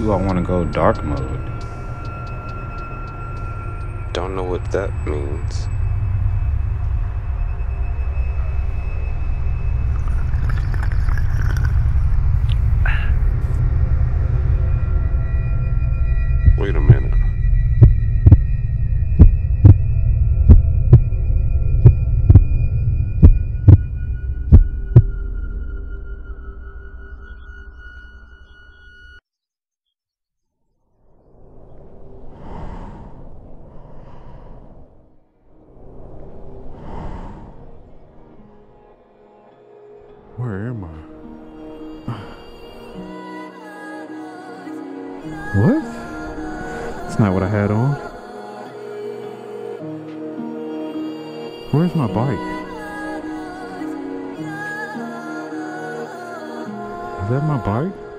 do I want to go dark mode? Don't know what that means. Where am I? What? It's not what I had on. Where's my bike? Is that my bike?